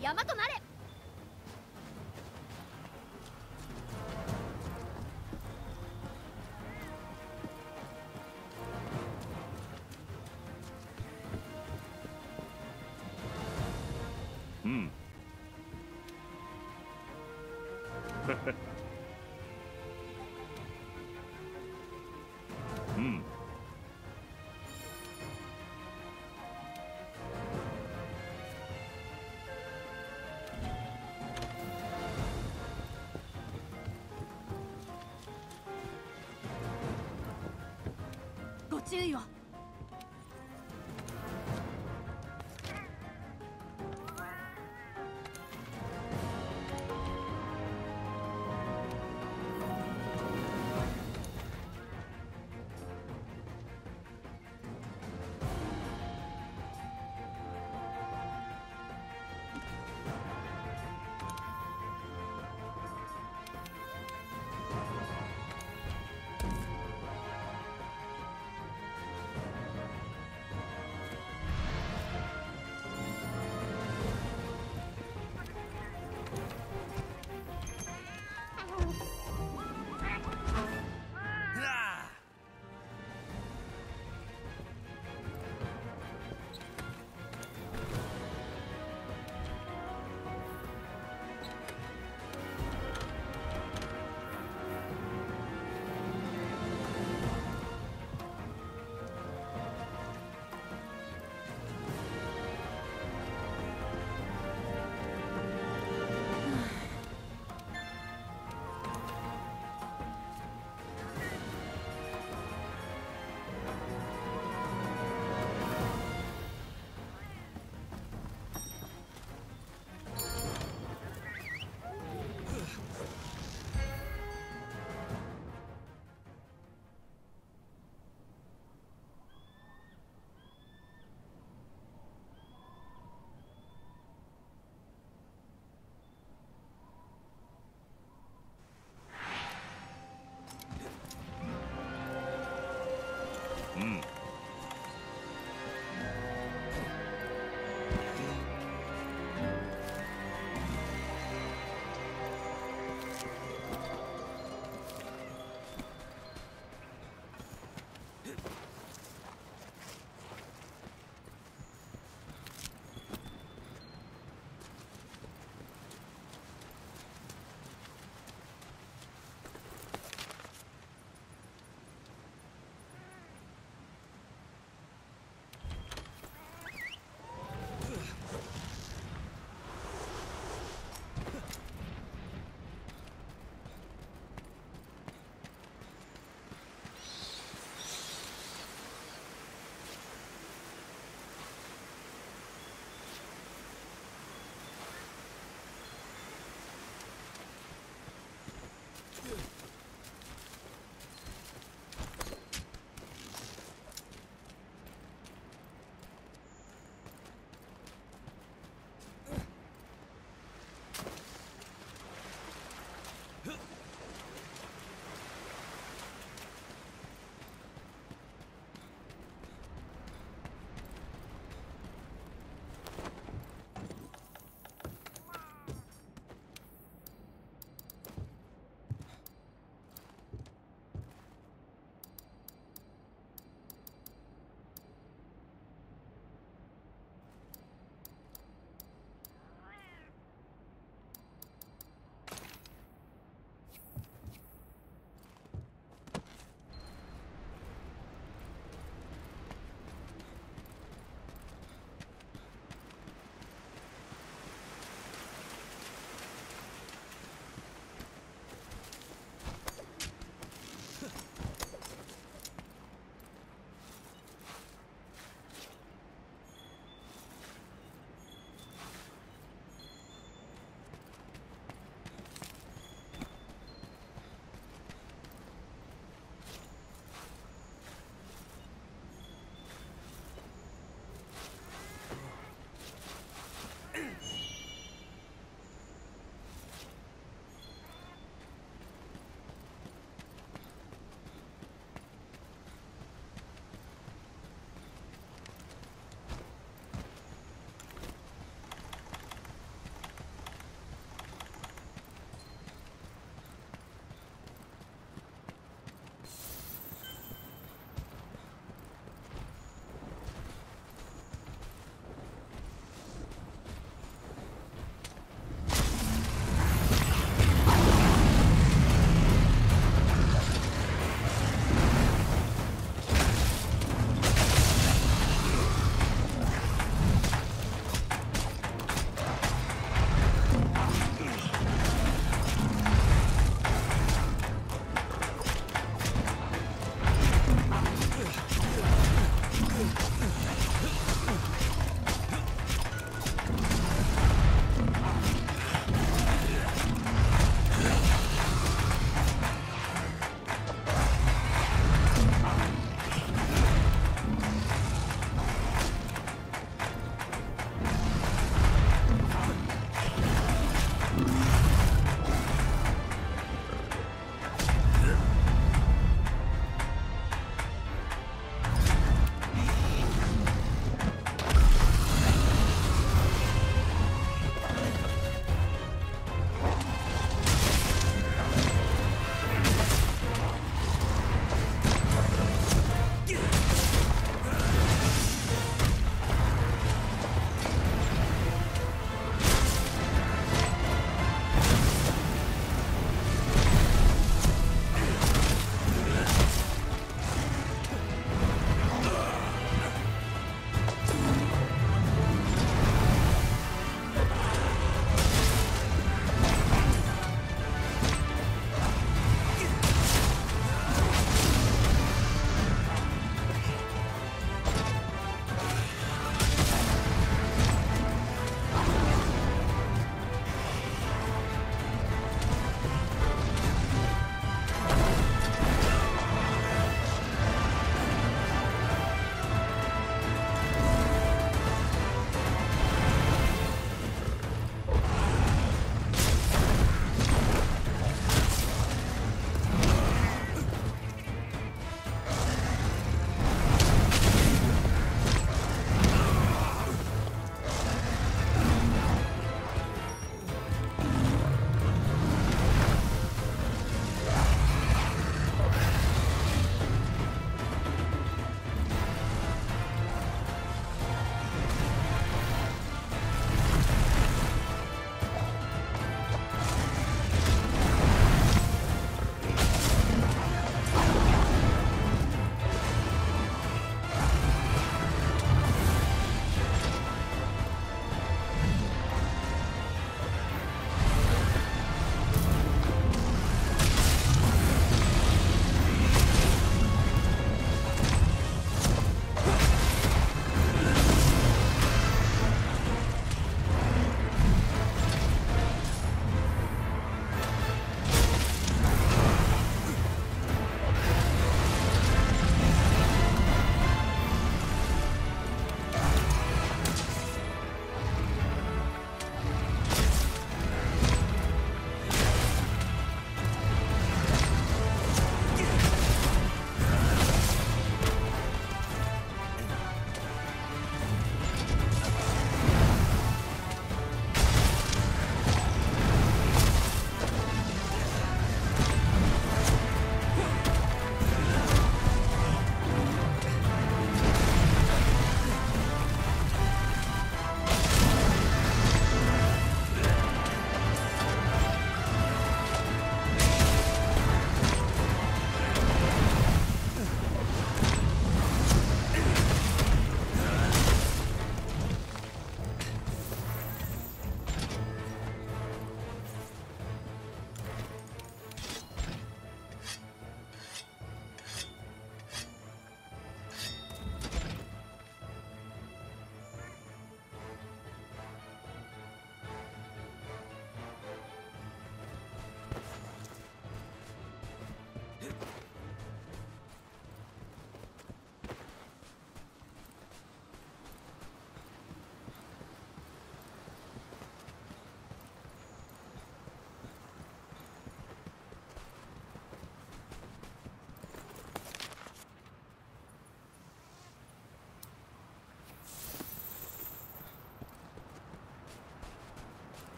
山となれ。这个有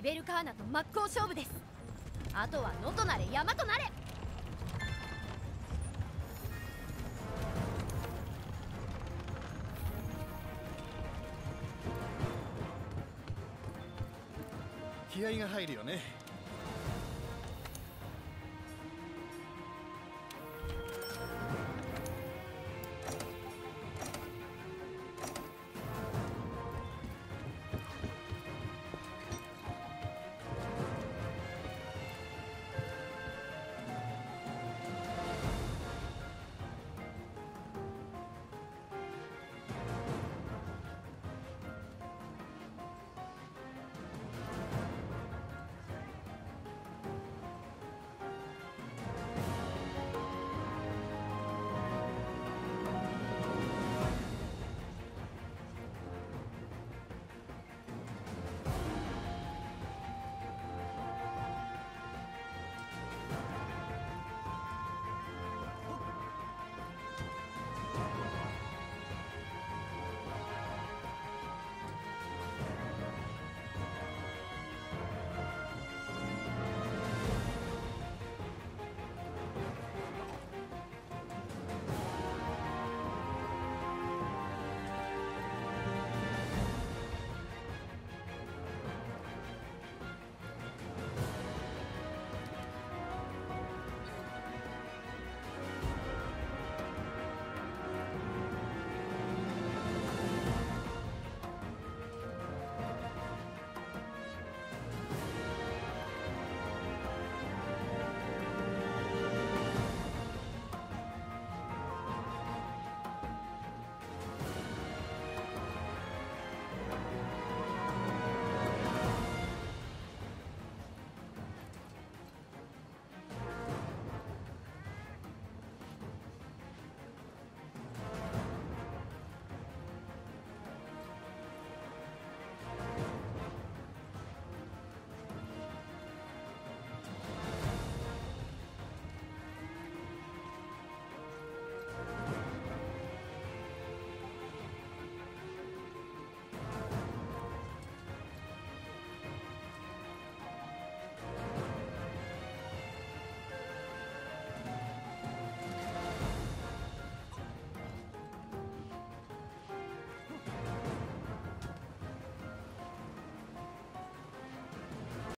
イベルカーナと真っ向勝負です。あとは野となれ山となれ。気合が入るよね。